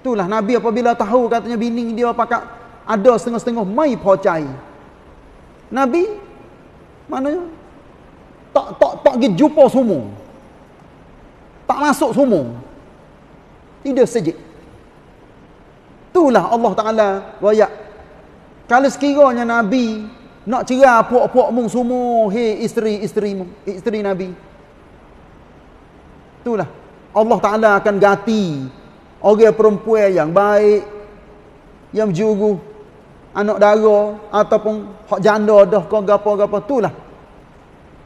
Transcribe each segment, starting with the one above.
Itulah Nabi apabila tahu katanya bini dia pakat ada setengah-setengah mai pocai. Nabi mana tak tak tak pergi jumpa semua. Tak masuk semua. Tidak sejik. Itulah Allah Taala royak. Kalau sekiranya Nabi nak cerai puak-puak mung semua, hei isteri-isteri mung, isteri Nabi. Itulah Allah Taala akan ganti orang perempuan yang baik yang berjuru anak dara ataupun hak janda dah ke gapo-gapo itulah.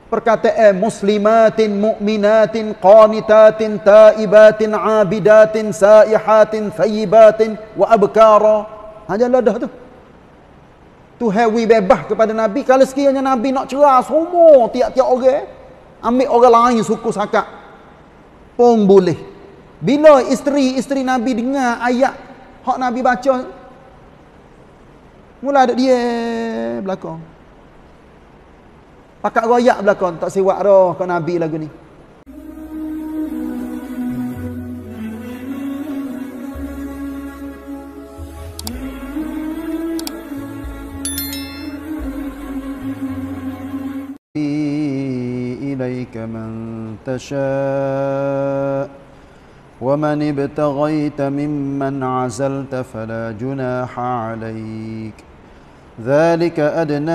Perkataan muslimatin mu'minatin qanitatin taibatin abidatin saihatin thayyibatin wa abkara. Hajalah dah tu. Tu hewi bebas kepada nabi. Kalau sekiranya nabi nak cerah semua tiap-tiap orang ambil orang lain suku sakat pun boleh bila isteri-isteri Nabi dengar ayat hak Nabi baca mula ada dia belakang. Pakat royak belakang tak siwak dah ke Nabi lagu ni. إليك من تشاء ومن ابتغيت ممن عزلت فلا جناح عليك. ذلك أدنى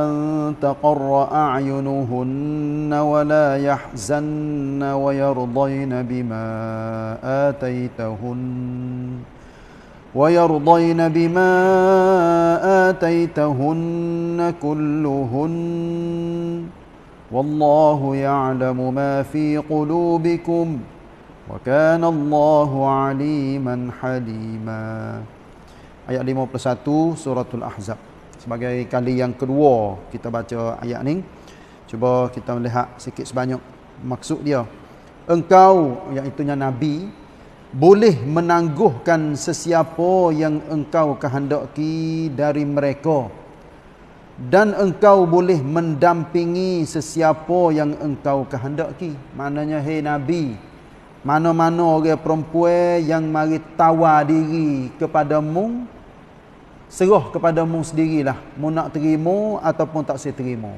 أن تقر أعينهن ولا يحزن ويرضين بما آتيتهن. ويرضين بما آتيتهن كلهن. والله يعلم ما في قلوبكم. Kana Allahu aliman halima. Ayat 51 suratul Ahzab. Sebagai kali yang kedua kita baca ayat ni. Cuba kita melihat sikit sebanyak maksud dia. Engkau itunya nabi boleh menangguhkan sesiapa yang engkau kehendaki dari mereka dan engkau boleh mendampingi sesiapa yang engkau kehendaki maknanya hei nabi mana-mana orang perempuan yang mari tawar diri kepada mu serah kepada mu sendirilah. Mu nak terima ataupun tak saya terima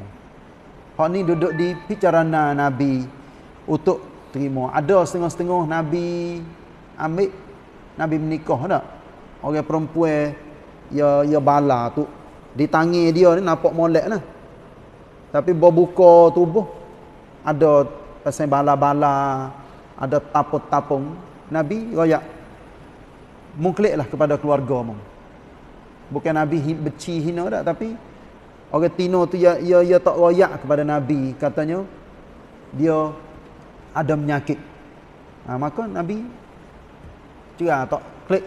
hak ni duduk di picarana nabi untuk terima ada setengah-setengah nabi ambil nabi menikah tak orang perempuan ya ya bala tu. Di tangi dia ni nampak molek lah. Tapi berbuka tubuh. Ada pasal bala-bala ada tapung-tapung Nabi royak mengkliklah kepada keluarga mu. Bukan Nabi beci hina tak tapi orang tino tu ya ya, ya tak royak kepada Nabi. Katanya dia ada menyakit. Ha, maka Nabi cerai tak klik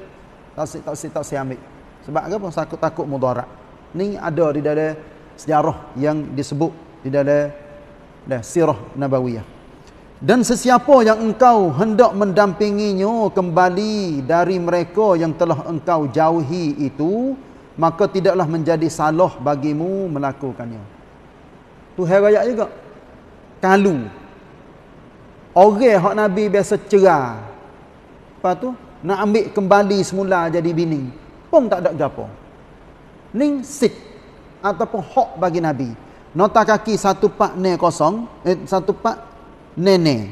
tak si, tak si, tak si ambil. Sebab apa? Takut takut mudarat. Ni ada di dalam sejarah yang disebut di dalam dah sirah nabawiyah dan sesiapa yang engkau hendak mendampinginya kembali dari mereka yang telah engkau jauhi itu, maka tidaklah menjadi salah bagimu melakukannya. Tu herayat juga. Kalu. Orang hak Nabi biasa cerah. Lepas tu, nak ambil kembali semula jadi bini. Pun tak ada gapo. Ning sit. Ataupun hak bagi Nabi. Nota kaki satu pak ne kosong. Eh, satu pak nenek.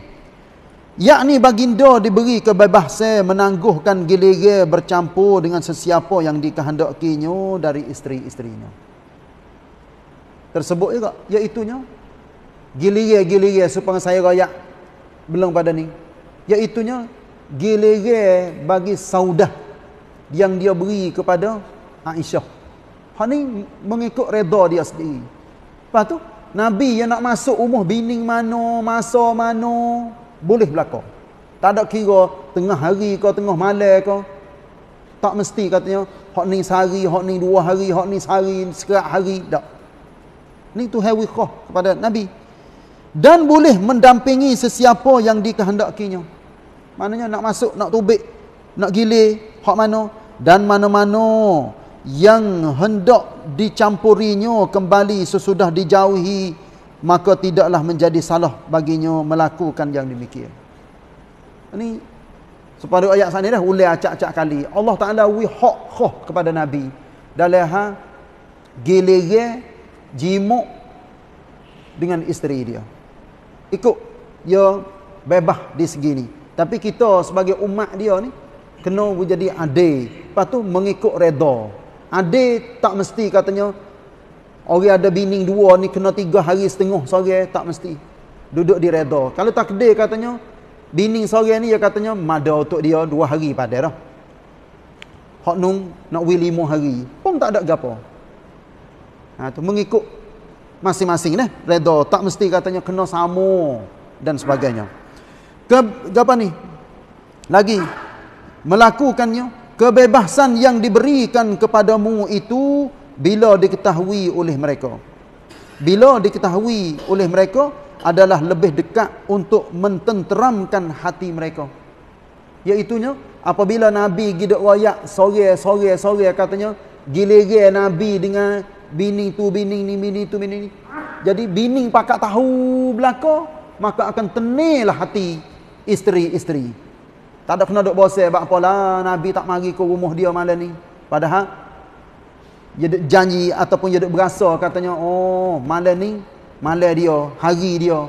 Yakni baginda diberi kebebasan menangguhkan giliran bercampur dengan sesiapa yang dikehendakinya dari isteri-isterinya. Tersebut juga iaitunya giliran-giliran supaya saya rayak belum pada ni. Iaitunya giliran bagi saudah yang dia beri kepada Aisyah. Hal ni mengikut reda dia sendiri. Lepas tu Nabi yang nak masuk rumah bini mana, masa mana, boleh berlaku. Tak ada kira tengah hari ke, tengah malam ke. Tak mesti katanya, hak ni sehari, hak ni dua hari, hak ni sehari, sekerat hari. Tak. Ni tu hawi khah kepada Nabi. Dan boleh mendampingi sesiapa yang dikehendakinya. Maknanya nak masuk, nak tubik, nak gilir, hak mana. Dan mana-mana yang hendak dicampurinya kembali sesudah dijauhi maka tidaklah menjadi salah baginya melakukan yang demikian ini Sepada ayat sana dah ulai acak-acak kali. Allah Taala wi hak khah kepada Nabi. Dalam ha gilege jimuk dengan isteri dia. Ikut dia bebas di segi ni. Tapi kita sebagai umat dia ni kena jadi adil. Lepas tu mengikut redha. Adil tak mesti katanya orang ada bini dua ni kena tiga hari setengah sore tak mesti. Duduk di redha. Kalau takdir katanya Bini sore ni dia katanya mada untuk dia dua hari pada dah. Hak nung nak wi lima hari pun tak ada gapo. Ha tu mengikut masing-masing dah. Redha tak mesti katanya kena sama dan sebagainya. Ke apa ni? Lagi melakukannya kebebasan yang diberikan kepadamu itu bila diketahui oleh mereka. Bila diketahui oleh mereka adalah lebih dekat untuk mententeramkan hati mereka. Iaitunya apabila Nabi gidak wayak sore sore sore katanya gilere Nabi dengan bini tu bini ni bini tu bini ni. Jadi bini pakak tahu belaka maka akan tenirlah hati isteri-isteri. Tak ada kena duk bosan bab apalah Nabi tak mari ke rumah dia malam ni. Padahal dia janji ataupun dia berasa katanya oh malam ni malam dia, hari dia.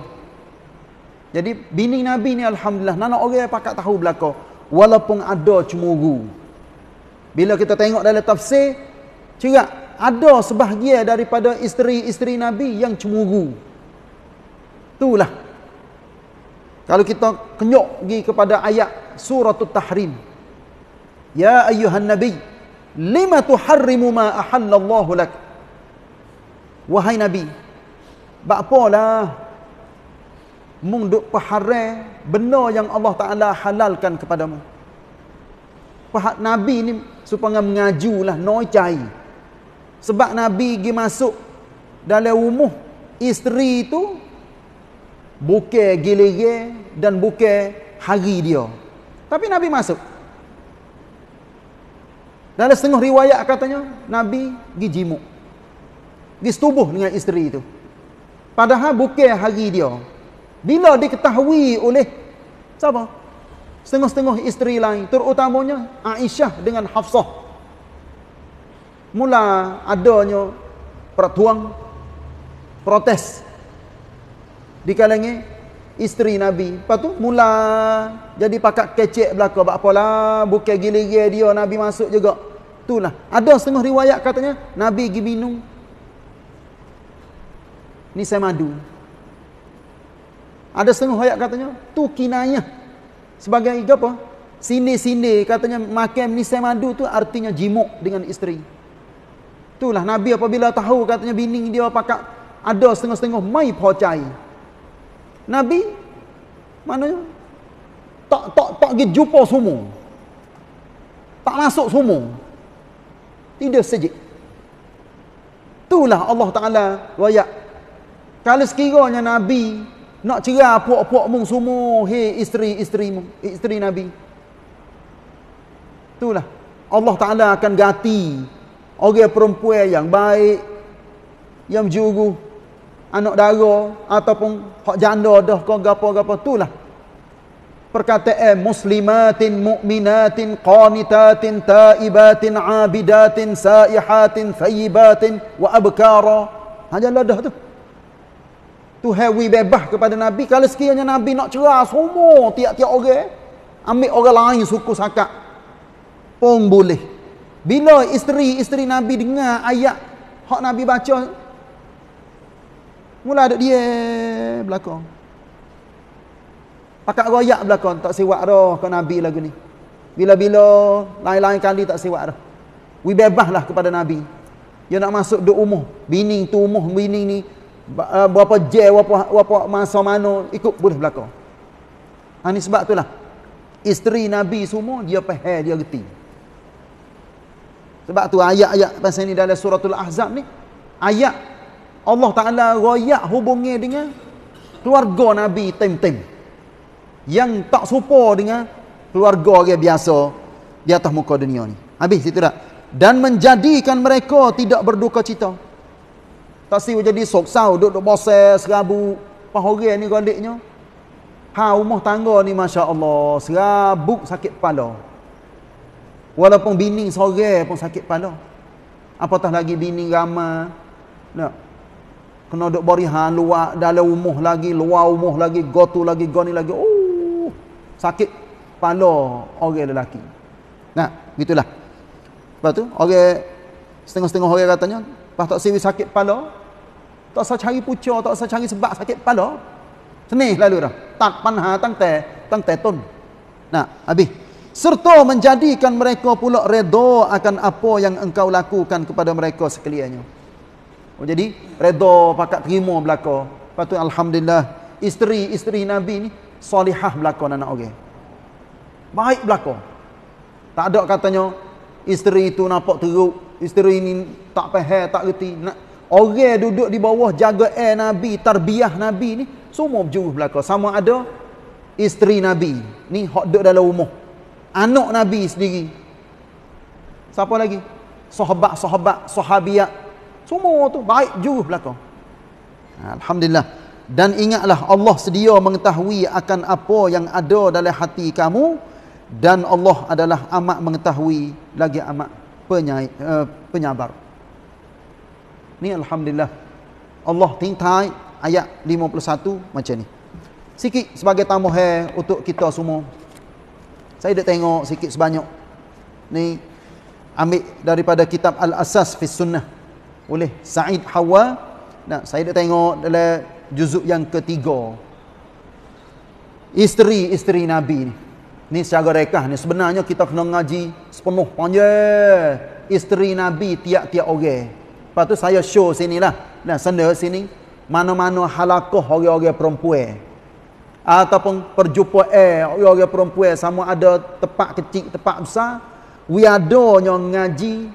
Jadi bini Nabi ni alhamdulillah nana orang pakat tahu belaka walaupun ada cemburu. Bila kita tengok dalam tafsir cerak ada sebahagian daripada isteri-isteri Nabi yang cemburu. Itulah. Kalau kita kenyok pergi kepada ayat suratul tahrim. Ya ayuhan nabi, lima tuharrimu ma ahallallahu lak? Wahai nabi, Bak apalah mung duk paharai benda yang Allah Taala halalkan kepadamu. Pahat Nabi ni supaya mengajulah noicai. Sebab Nabi pergi masuk dalam rumah isteri itu bukan gilire dan bukan hari dia. Tapi Nabi masuk. Dalam setengah riwayat katanya Nabi pergi jimuk. Pergi setubuh dengan isteri itu. Padahal bukan hari dia. Bila diketahui oleh siapa? Setengah-setengah isteri lain. Terutamanya Aisyah dengan Hafsah. Mula adanya peratuan protes di kalangan isteri Nabi. Lepas tu mula jadi pakat kecek belaka. Buat apalah bukan gila-gila dia Nabi masuk juga. Itulah. Ada setengah riwayat katanya Nabi pergi minum ni saya madu. Ada setengah ayat katanya, tu kinayah. Sebagai apa? Sini-sini katanya makan ni saya madu tu artinya jimuk dengan isteri. Itulah Nabi apabila tahu katanya bini dia pakat ada setengah-setengah mai pocai. Nabi mana tak tak tak pergi jumpa semua. Tak masuk semua. Tidak sejik. Itulah Allah Taala royak kalau sekiranya Nabi nak cerai puak-puak mung semua, hei isteri-isteri mung, isteri Nabi. Itulah. Allah Ta'ala akan ganti orang perempuan yang baik, yang juru, anak dara, ataupun hak janda dah, kau gapa-gapa. Itulah. Perkataan muslimatin, mu'minatin, qanitatin, taibatin, abidatin, saihatin, thayyibatin, wa abkara. Hanya dah tu. Tuhan wi bebas kepada Nabi. Kalau sekiranya Nabi nak cerah semua tiap-tiap orang. Ambil orang lain suku sakat. Pun boleh. Bila isteri-isteri Nabi dengar ayat. Hak Nabi baca. Mula ada dia belakang. Pakat royak belakang. Tak siwak dah ke Nabi lagu ni. Bila-bila lain-lain kali tak siwak dah. Wi bebas lah kepada Nabi. Dia nak masuk duk umuh. Bini tu umuh bini ni uh, berapa jam berapa berapa masa mana ikut boleh belaka. Ha ni sebab itulah isteri Nabi semua dia faham dia reti. Sebab tu ayat-ayat pasal ni dalam suratul Ahzab ni ayat Allah Taala royak hubungi dengan keluarga Nabi tem-tem yang tak serupa dengan keluarga orang biasa di atas muka dunia ni. Habis itu dah. Dan menjadikan mereka tidak berduka cita. Tak siwa jadi soksau, duduk-duduk bosel, serabu. Apa ni galiknya? Ha rumah tangga ni masya-Allah serabut sakit kepala. Walaupun bini sore pun sakit kepala. Apatah lagi bini ramai. Nak. Kena duk barihan luar dalam rumah lagi, luar rumah lagi, gotu lagi, goni lagi. Oh, sakit kepala orang lelaki. Nah, gitulah. Lepas tu, orang setengah-setengah orang katanya, lepas tak siwi sakit kepala, tak usah cari pucuk, tak usah cari sebab sakit kepala. Senih lalu dah. Tak panha tang te, tang te tun. Nah, habis. Serta menjadikan mereka pula redha akan apa yang engkau lakukan kepada mereka sekaliannya. Oh, jadi redha pakat terima belaka. Tu alhamdulillah isteri-isteri Nabi ni solihah belaka anak orang. Baik belaka. Tak ada katanya isteri itu nampak teruk, isteri ini tak faham, tak reti. Orang duduk di bawah jaga air Nabi, tarbiyah Nabi ni semua berjuruh belaka. Sama ada isteri Nabi. Ni hak duduk dalam rumah. Anak Nabi sendiri. Siapa lagi? Sahabat-sahabat, sahabiat. Semua tu baik juruh belaka. Alhamdulillah. Dan ingatlah Allah sedia mengetahui akan apa yang ada dalam hati kamu. Dan Allah adalah amat mengetahui lagi amat penyay, uh, penyabar. Ni Alhamdulillah. Allah tingtai ayat 51 macam ni. Sikit sebagai tambahan untuk kita semua. Saya dah tengok sikit sebanyak. Ni ambil daripada kitab Al-Asas fi Sunnah oleh Said Hawa. Nah, saya dah tengok dalam juzuk yang ketiga. Isteri-isteri Nabi ni. Ni secara rekah ni sebenarnya kita kena ngaji sepenuh panjang isteri Nabi tiap-tiap orang. Lepas tu saya show sinilah. Nah, sana sini mana-mana halakah orang-orang perempuan ataupun perjumpaan orang-orang perempuan sama ada tempat kecil tempat besar we adanya ngaji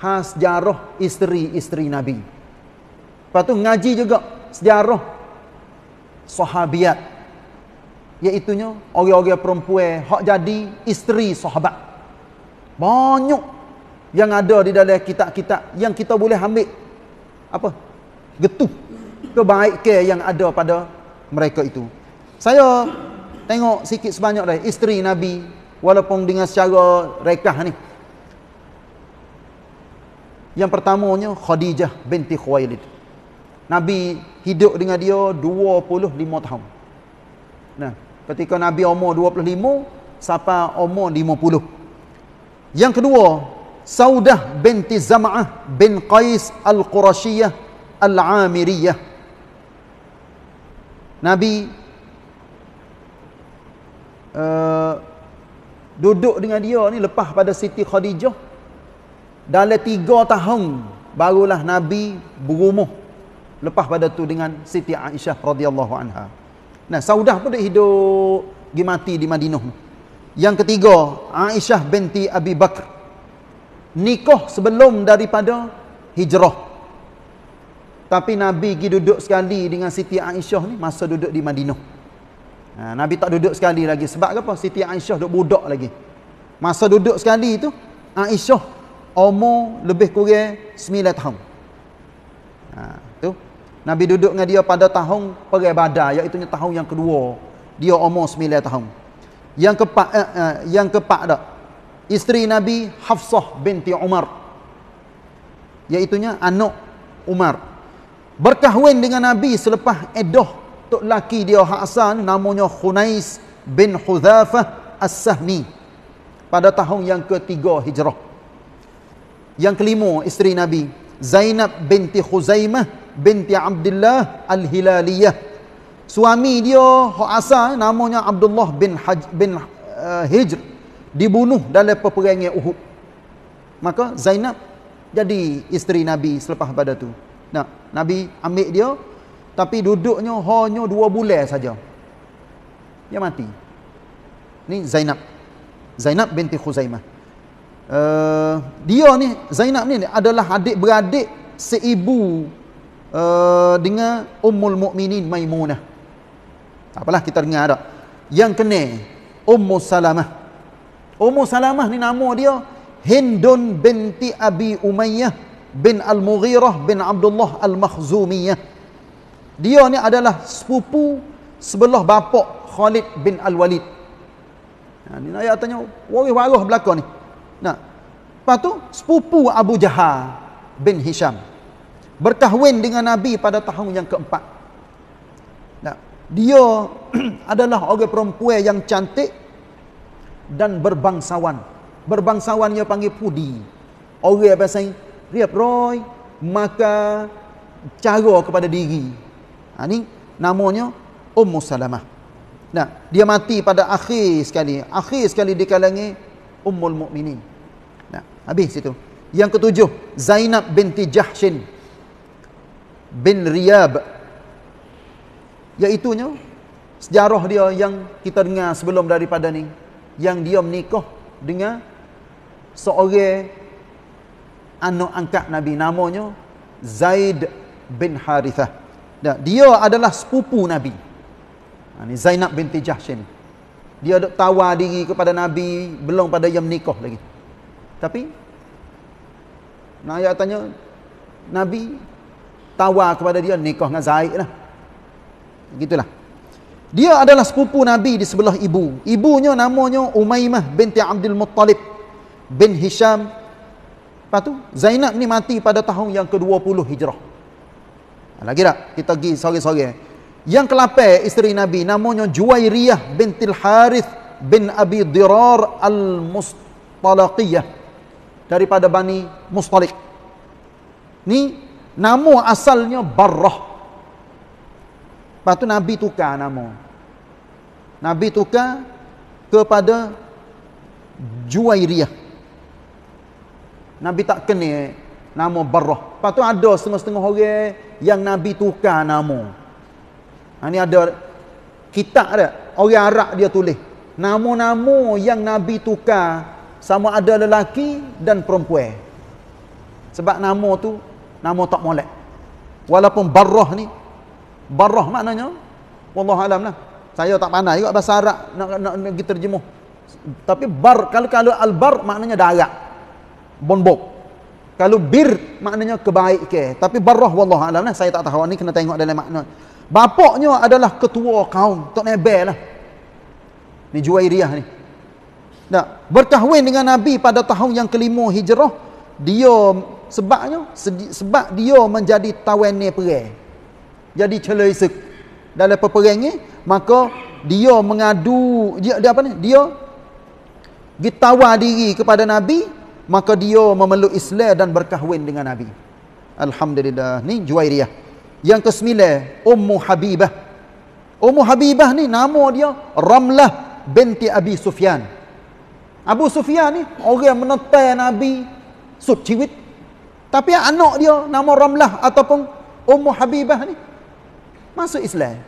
khas sejarah isteri-isteri Nabi. Lepas tu ngaji juga sejarah. Sahabiat. Iaitunya orang-orang perempuan hak jadi isteri sahabat. Banyak yang ada di dalam kitab-kitab yang kita boleh ambil. Apa? Getuh kebaikan yang ada pada mereka itu. Saya tengok sikit sebanyak dah isteri Nabi walaupun dengan secara rekah ni. Yang pertamanya Khadijah binti Khuwailid. Nabi hidup dengan dia 25 tahun. Nah, ketika Nabi umur 25 sampai umur 50. Yang kedua, Saudah binti Zam'ah bin Qais Al-Qurashiyah Al-Amiriyah. Nabi uh, duduk dengan dia ni lepas pada Siti Khadijah dalam tiga tahun barulah Nabi berumuh lepas pada tu dengan Siti Aisyah radhiyallahu anha. Nah, Saudah pun dia hidup pergi mati di Madinah. Yang ketiga, Aisyah binti Abi Bakr. Nikah sebelum daripada hijrah. Tapi Nabi pergi duduk sekali dengan Siti Aisyah ni masa duduk di Madinah. Ha, Nabi tak duduk sekali lagi. Sebab apa? Siti Aisyah duduk budak lagi. Masa duduk sekali tu, Aisyah umur lebih kurang 9 tahun. Ha, tu. Nabi duduk dengan dia pada tahun Perang Badar, iaitu tahun yang kedua. Dia umur 9 tahun. Yang keempat eh, eh, yang keempat dak. Isteri Nabi Hafsah binti Umar. Iaitu anak Umar berkahwin dengan Nabi selepas edah tok laki dia hak asal namanya Khunais bin Hudzafah As-Sahmi pada tahun yang ketiga hijrah. Yang kelima isteri Nabi Zainab binti Khuzaimah binti Abdullah Al-Hilaliyah. Suami dia hak asal namanya Abdullah bin Haj, bin uh, Hijr dibunuh dalam peperangan Uhud. Maka Zainab jadi isteri Nabi selepas pada tu. Nah, Nabi ambil dia tapi duduknya hanya dua bulan saja. Dia mati. Ni Zainab. Zainab binti Khuzaimah. Uh, dia ni Zainab ni adalah adik-beradik seibu uh, dengan Ummul Mukminin Maimunah. Tak apalah kita dengar dak. Yang kena Ummu Salamah. Ummu Salamah ni nama dia Hindun binti Abi Umayyah bin Al-Mughirah bin Abdullah Al-Makhzumiyah. Dia ni adalah sepupu sebelah bapak Khalid bin Al-Walid. Ha, ni ayat tanya, waris waruh belakang ni. Nah. Lepas tu, sepupu Abu Jahal bin Hisham. Berkahwin dengan Nabi pada tahun yang keempat. Nah. Dia adalah orang perempuan yang cantik dan berbangsawan. Berbangsawan dia panggil pudi. Orang biasa riap roy, maka cara kepada diri. Ha, ni namanya Ummu Salamah. Nah, dia mati pada akhir sekali. Akhir sekali di kalangan Ummul Mukminin. Habis situ. Yang ketujuh, Zainab binti Jahshin bin Riyab. Iaitunya sejarah dia yang kita dengar sebelum daripada ni yang dia menikah dengan seorang anak angkat Nabi namanya Zaid bin Harithah. Dia adalah sepupu Nabi. Ha, ni Zainab binti Jahshin. Dia tawar diri kepada Nabi belum pada yang menikah lagi. Tapi Naya tanya Nabi tawar kepada dia nikah dengan Zaid lah. Gitulah. Dia adalah sepupu Nabi di sebelah ibu. Ibunya namanya Umaymah binti Abdul Muttalib bin Hisham. Lepas tu Zainab ni mati pada tahun yang ke-20 Hijrah. Lagi tak? Kita pergi sore-sore. Yang kelapai isteri Nabi namanya Juwairiyah bintil Harith bin Abi Dirar al-Mustalaqiyah daripada Bani Mustalik. Ni nama asalnya Barrah. Lepas tu Nabi tukar nama. Nabi tukar kepada Juwairiyah. Nabi tak kenal nama Barrah. Lepas tu ada setengah-setengah orang yang Nabi tukar nama. Ha, ni ada kitab ada. Orang Arab dia tulis. Nama-nama yang Nabi tukar sama ada lelaki dan perempuan. Sebab nama tu nama tak molek. Walaupun barrah ni barrah maknanya wallahu alam lah. Saya tak pandai juga bahasa Arab nak nak, nak terjemuh. Tapi bar kalau kalau al-bar maknanya darat. Bonbok. Kalau bir maknanya kebaik ke. Tapi barrah wallahu alam lah. Saya tak tahu ni kena tengok dalam makna. Bapaknya adalah ketua kaum Tok Nebel lah. Ni Juwairiyah ni. Nah, berkahwin dengan Nabi pada tahun yang kelima hijrah, dia sebabnya sebab dia menjadi tawane perang. Jadi celeisek dalam peperang ni, maka dia mengadu dia, dia apa ni? Dia ditawar diri kepada Nabi, maka dia memeluk Islam dan berkahwin dengan Nabi. Alhamdulillah. Ni Juwairiyah. Yang kesembilan, Ummu Habibah. Ummu Habibah ni nama dia Ramlah binti Abi Sufyan. Abu Sufyan ni orang menetai Nabi sud ciwit. Tapi anak dia nama Ramlah ataupun Ummu Habibah ni masuk Islam.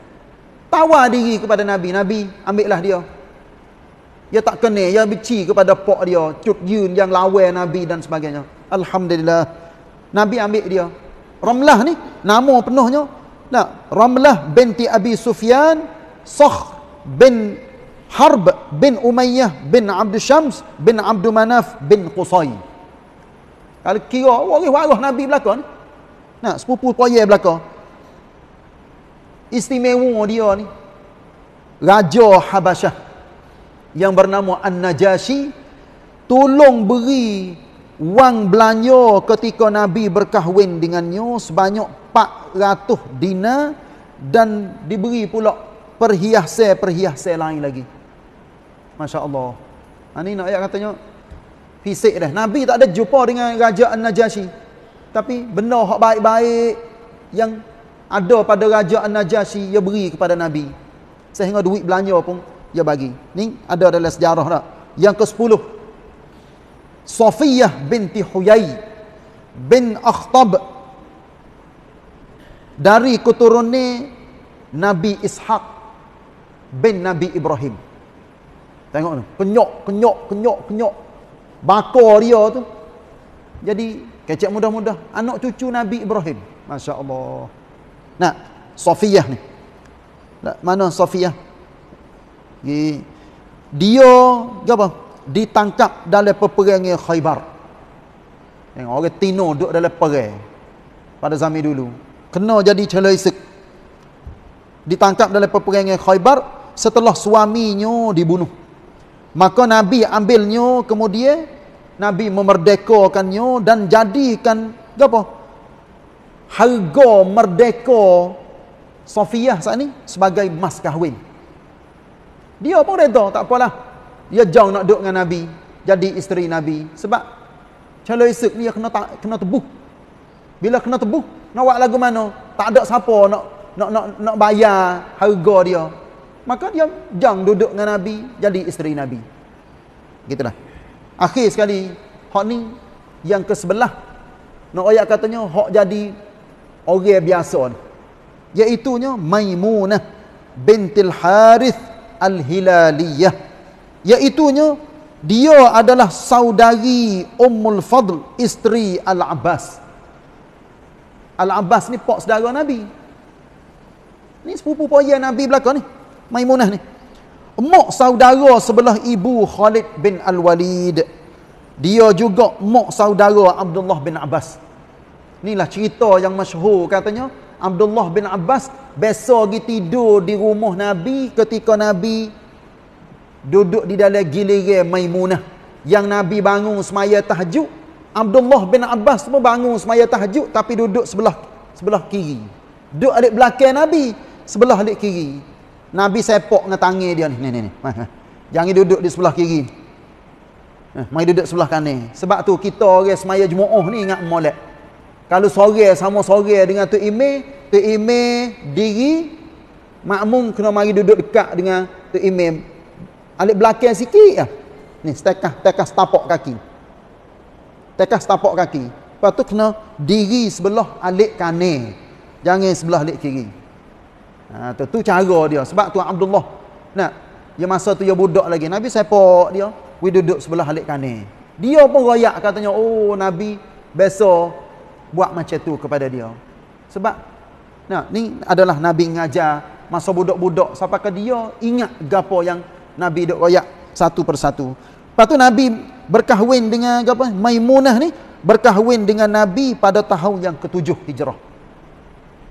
Tawar diri kepada Nabi. Nabi ambillah dia. Dia tak kenal, dia benci kepada pok dia, cut yun yang lawan Nabi dan sebagainya. Alhamdulillah. Nabi ambil dia. Ramlah ni nama penuhnya nah Ramlah binti Abi Sufyan Sakh bin Harb bin Umayyah bin Abd Syams bin Abd Manaf bin Qusay. Kalau kira waris-waris Nabi belakang ni. Nah, sepupu poye belakang. Istimewa dia ni. Raja Habasyah yang bernama An-Najashi tolong beri wang belanja ketika Nabi berkahwin dengannya sebanyak 400 dinar dan diberi pula perhiasan-perhiasan lain lagi. Masya Allah. Ini ha, nak ayat katanya fisik dah. Nabi tak ada jumpa dengan Raja An-Najasyi. Tapi benda hak baik-baik yang ada pada Raja An-Najasyi ia beri kepada Nabi. Sehingga duit belanja pun ia bagi. Ni ada dalam sejarah dah. Yang ke-10 Safiyah binti Huyai bin Akhtab dari keturunan Nabi Ishaq bin Nabi Ibrahim. Tengok tu, kenyok, kenyok, kenyok, kenyok. Bakar dia tu. Jadi kecek mudah-mudah anak cucu Nabi Ibrahim. Masya-Allah. Nah, Safiyah ni. Mana Safiyah? Dia apa? ditangkap dalam peperangan Khaybar. Yang orang Tino duduk dalam perang pada zaman dulu. Kena jadi celesik. Ditangkap dalam peperangan Khaybar setelah suaminya dibunuh. Maka Nabi ambilnya kemudian Nabi memerdekakannya dan jadikan apa? Harga merdeka Sofiyah saat ni sebagai mas kahwin. Dia pun reda, tak apalah. Dia jauh nak duduk dengan Nabi, jadi isteri Nabi. Sebab calon isuk ni dia kena tak, kena tebuh. Bila kena tebuh, nak buat lagu mana? Tak ada siapa nak nak nak nak bayar harga dia. Maka dia jang duduk dengan Nabi, jadi isteri Nabi. Gitulah. Akhir sekali, hak ni yang ke sebelah. Nak ayat katanya, hak jadi orang biasa ni. Iaitunya Maimunah bintil Harith Al-Hilaliyah. Iaitunya, dia adalah saudari Ummul Fadl, isteri Al-Abbas. Al-Abbas ni pak saudara Nabi. Ni sepupu poya Nabi belakang ni. Maimunah ni. Mak saudara sebelah ibu Khalid bin Al-Walid. Dia juga mak saudara Abdullah bin Abbas. Inilah cerita yang masyhur katanya. Abdullah bin Abbas besok pergi tidur di rumah Nabi ketika Nabi duduk di dalam giliran Maimunah. Yang Nabi bangun semaya tahajud Abdullah bin Abbas pun bangun semaya tahajud tapi duduk sebelah sebelah kiri. Duduk alik belakang Nabi, sebelah alik kiri. Nabi sepok dengan tangan dia ni. Ni ni ni. Jangan duduk di sebelah kiri. Eh, mai duduk sebelah kanan. Sebab tu kita orang semaya Jumaat ni ingat molek. Kalau sore sama sore dengan tu ime, tu ime diri makmum kena mari duduk dekat dengan tu ime. Alik belakang sikit ya. Ni setekah tekah tapak kaki tekas tapak kaki. Lepas tu kena diri sebelah alik kanan. Jangan sebelah alik kiri. Ha, tu, cara dia. Sebab tu Abdullah. Nah, dia masa tu dia budak lagi. Nabi sepak dia. We duduk sebelah alik kanan. Dia pun royak katanya. Oh Nabi besok buat macam tu kepada dia. Sebab nah, ni adalah Nabi ngajar masa budak-budak. Sampai ke dia ingat gapo yang Nabi duk royak satu persatu. Lepas tu Nabi berkahwin dengan apa? Maimunah ni berkahwin dengan Nabi pada tahun yang ketujuh hijrah.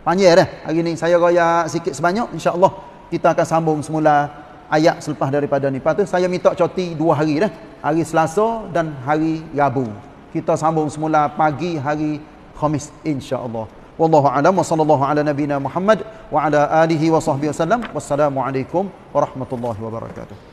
Panjang dah. Hari ni saya raya sikit sebanyak. InsyaAllah kita akan sambung semula ayat selepas daripada ni. Lepas tu saya minta cuti dua hari dah. Hari Selasa dan hari Rabu. Kita sambung semula pagi hari Khamis insyaAllah. Wallahu a'lam wa sallallahu ala nabina Muhammad wa ala alihi wa sahbihi wasallam. Wassalamualaikum warahmatullahi wabarakatuh.